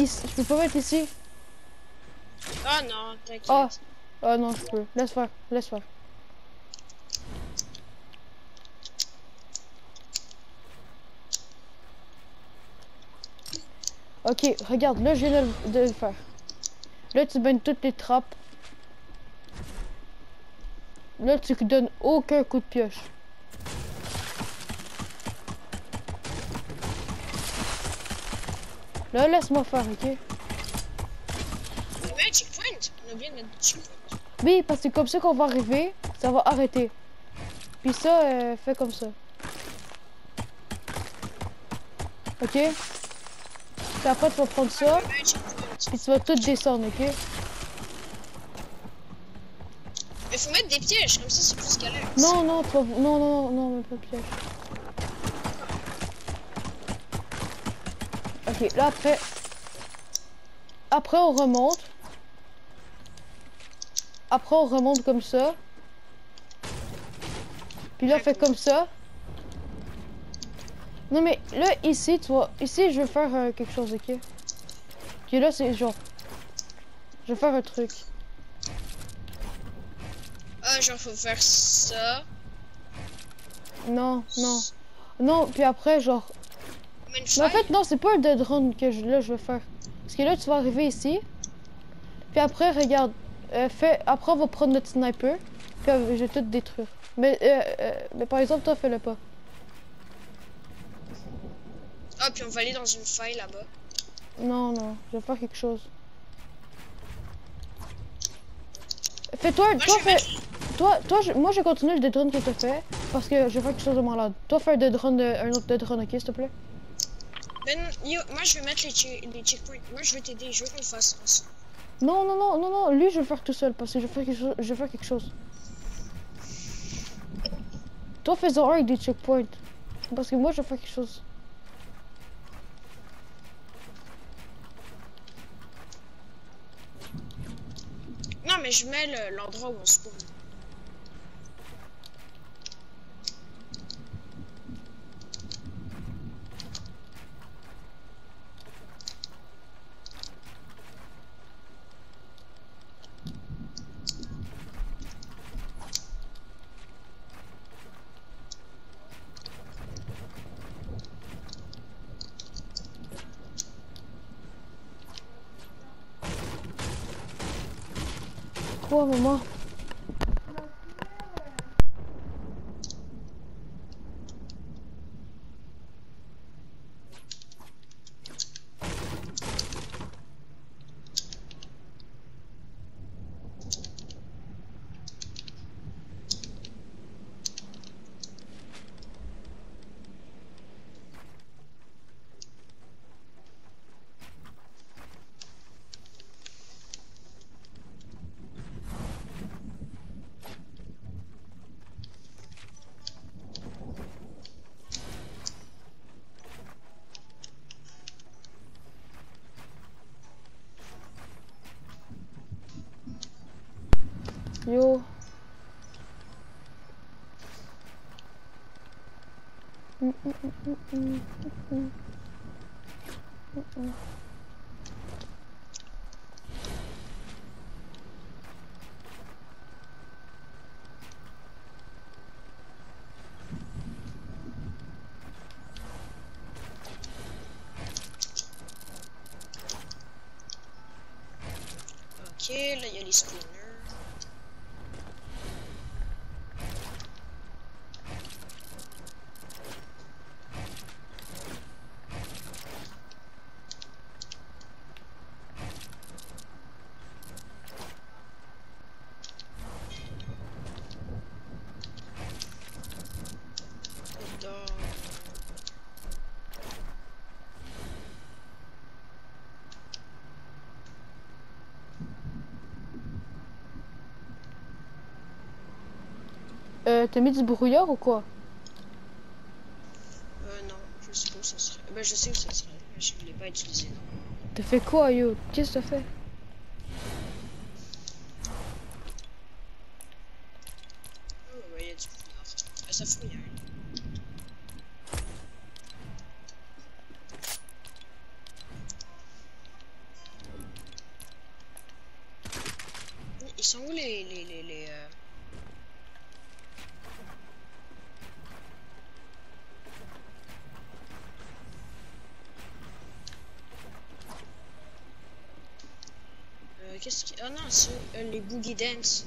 ici. Je peux pas mettre ici. Ah non, t'inquiète. Ah. Ah non, je peux. Laisse faire. Laisse faire. Ok, regarde, là je viens de, le- de le faire. Là tu baignes toutes les trappes. Là tu donnes aucun coup de pioche. Là laisse-moi faire, ok? Checkpoint. On a checkpoint. Oui, parce que comme ça qu'on va arriver, ça va arrêter. Puis ça, euh, fait comme ça. Ok? Puis après tu vas prendre ça, puis tu vas tout descendre, ok? Mais faut mettre des pièges, comme ça c'est plus galère. Non, non, tu vas... Non, non, non, non, pas de piège. Ok, là après... Après on remonte. Après on remonte comme ça. Puis là on fait comme ça. Non mais là ici tu vois, ici je vais faire euh, quelque chose, ok? Ok là c'est genre... Je vais faire un truc. Ah, genre faut faire ça. Non, non. Non, puis après genre... Mais en fait, non, c'est pas un dead run que je, là, je veux faire. Parce que là, tu vas arriver ici. Puis après, regarde. euh, fais, après, on va prendre notre sniper. Puis euh, je vais tout détruire. Mais, euh, euh, mais par exemple, toi, fais-le pas. Ah, puis on va aller dans une faille là-bas. Non, non, je vais faire quelque chose. Fais-toi, toi, fais, toi, toi, je- moi, je continue le dead run que t'as fait. Parce que je vais faire quelque chose de malade. Toi, fais un dead run, de, un autre dead run, ok, s'il te plaît? Ben, yo, moi je vais mettre les, che- les checkpoints. Moi je vais t'aider, je veux qu'on le fasse ensemble. Non, non, non, non, non, lui, je vais le faire tout seul. Parce que je vais faire quelque chose. Je vais faire quelque chose. Toi, fais-en un avec des checkpoints. Parce que moi, je vais faire quelque chose. Non, mais je mets le- l'endroit où on spawn. Quoi, maman? Yo. Mm, mm, mm, Euh, t'as mis du brouillard ou quoi? Euh, non, je sais pas où ça serait. Ben, je sais où ça serait, mais je voulais pas utiliser. T'as fait quoi, yo? Qu'est-ce que t'as fait? Oh, ah, ça fouille. Ils sont où les, les Ah non, c'est euh, les Boogie Dance.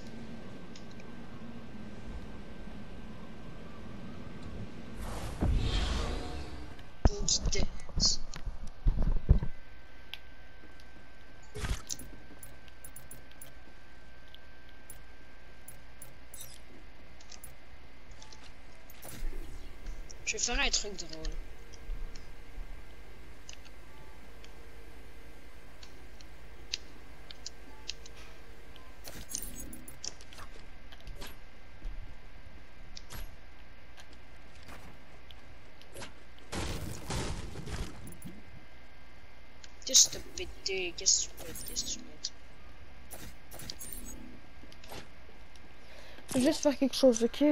Boogie Dance. Je vais faire un truc drôle. Qu'est-ce que t'as Qu'est-ce que tu? Je faire quelque chose, ok?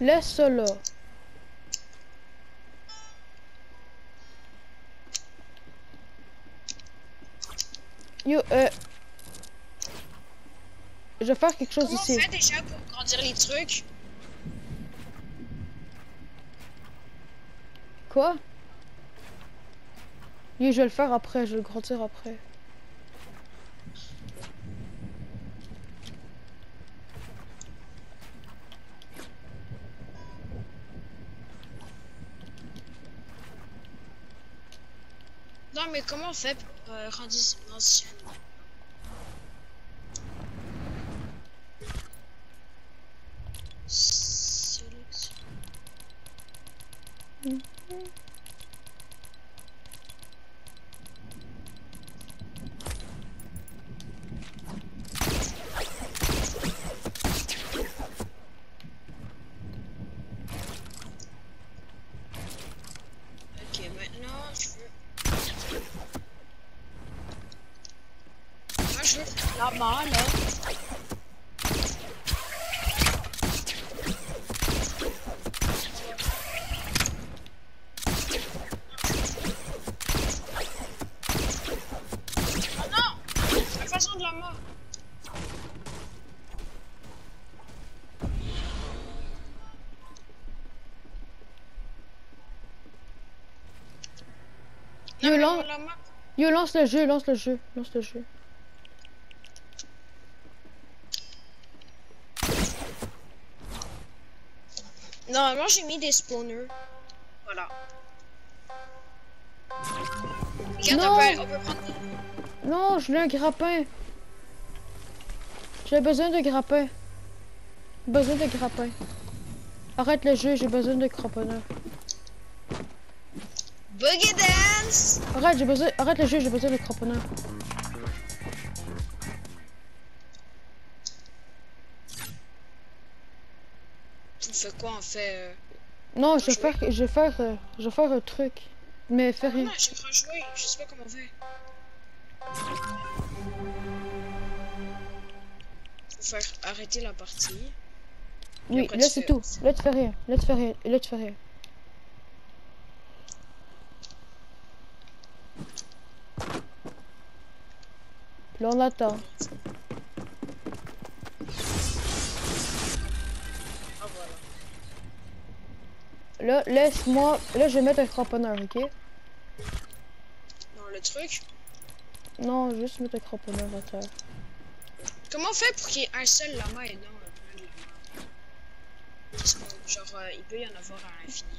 Laisse ça là. Yo, euh... Je vais faire quelque chose Comment ici. on fait déjà pour grandir les trucs? Quoi? Yo, je vais le faire après, je vais le grandir après. Mais comment on fait pour euh, grandir l'ancienne? Ok, maintenant je veux. Moi je veux la main là. Oh non! La façon Yo, Non, mais lan- la main. Yo, lance le jeu, lance le jeu, lance le jeu. Normalement, j'ai mis des spawners. Voilà. Regarde, Non. on peut, on peut prendre des... Non, je voulais un grappin. J'ai besoin de grappin. Besoin de grappin. Arrête le jeu, j'ai besoin de cramponneur. Boogie Dance! Arrête, j'ai besoin. Arrête le jeu, j'ai besoin de cramponneur. On fait quoi? On fait... Euh... Non, je vais faire, je vais faire, euh, je vais faire un truc. Mais fais Ah rien. non, j'aimerais jouer. Je sais pas comment on fait. Faut faire arrêter la partie. Oui, après, là c'est fais- tout. Là tu fais rien. Là tu fais rien. Là tu fais rien. Là on attend. Là, laisse-moi. Là je vais mettre un cramponneur, ok? Dans le truc. Non, juste mettre un cramponneur à terre. Comment on fait pour qu'il y ait un seul lama et non euh, plein de lamas? Genre, euh, il peut y en avoir à l'infini.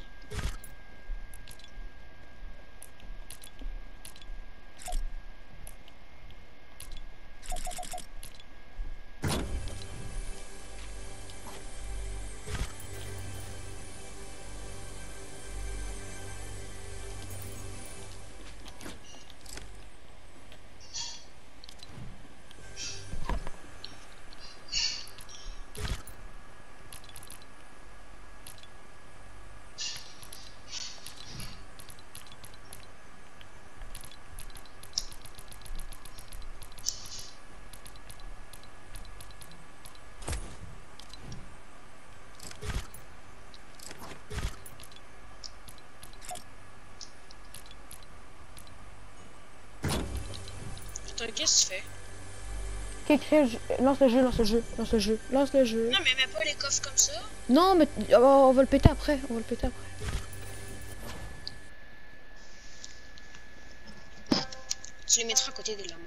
Qu'est-ce que tu fais? Je- lance le jeu, lance le jeu, lance le jeu, lance le jeu. Non, mais mets pas les coffres comme ça. Non, mais oh, on va le péter après, on va le péter après. Tu les mettras à côté des lamas.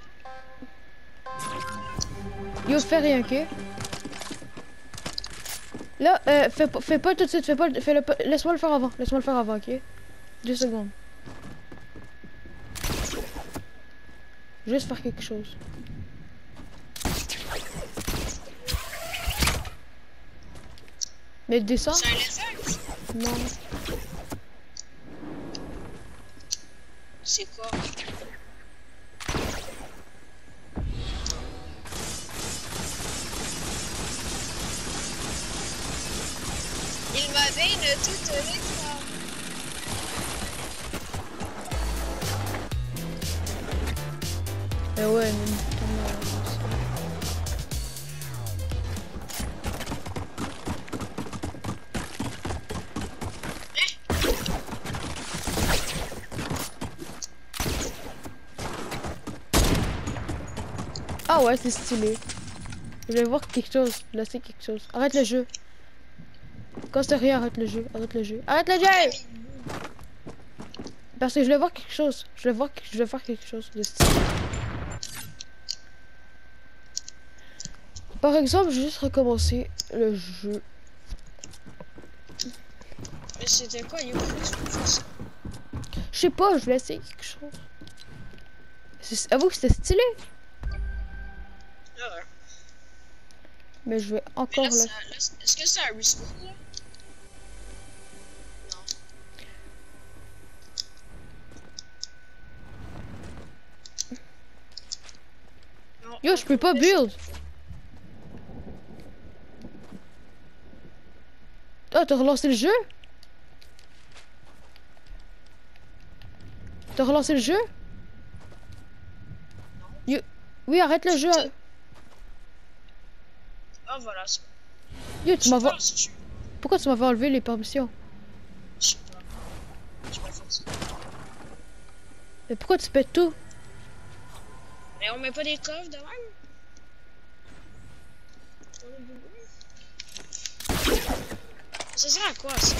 Yo, fais rien, ok? Là, euh, fais, pas- fais pas tout de suite, fais pas, fais le, laisse-moi le faire avant, laisse-moi le faire avant, ok? Deux secondes. Juste faire quelque chose. Mais lézard? Non. C'est quoi? Il m'avait une toute non, Ah ouais, c'est stylé. Je vais voir quelque chose. Là, c'est quelque chose. Arrête le jeu. Quand c'est rien, arrête le jeu. Arrête le jeu. Arrête le jeu! Parce que je voulais voir quelque chose. Je voulais voir, je voulais voir quelque chose de stylé. Par exemple, je vais juste recommencer le jeu. Mais c'était quoi, Yo? Pourquoi tu fais ça? Je sais pas, je voulais essayer quelque chose. Avoue que c'était stylé. Ah ouais. Mais je vais encore là, Est-ce que c'est un respawn, là? Non. Non. Yo, je peux pas build. T'as relancé le jeu? T'as relancé le jeu? Oui, arrête le jeu. Ah, voilà, c'est Yo, tu m'as... pas si tu- Pourquoi tu m'avais enlevé les permissions? Je sais pas. Mais pourquoi tu pètes tout? Mais on met pas des coffres de même? Ça sert à quoi ça?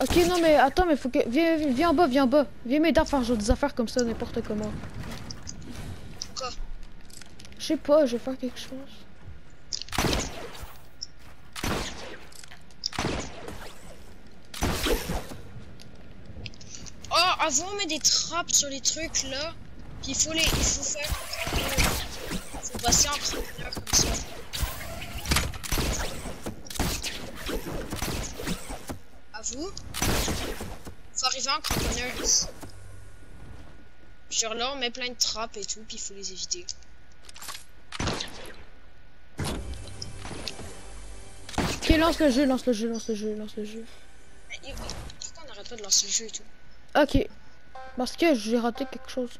Ok, non, mais attends, mais faut que... Viens, viens, viens en bas, viens en bas. Viens m'aider à faire genre des affaires comme ça, n'importe comment. Quoi? Je sais pas, je vais faire quelque chose. Oh, avant on met des trappes sur les trucs là. Puis il faut les. Il faut faire. Faut passer en conteneur comme ça. À vous? Faut arriver en cramponneur. Genre là on met plein de trappes et tout, puis il faut les éviter. Ok, lance le jeu, lance le jeu, lance le jeu, lance le jeu. Mais, pourquoi on n'arrête pas de lancer le jeu et tout? Ok. Parce que j'ai raté quelque chose.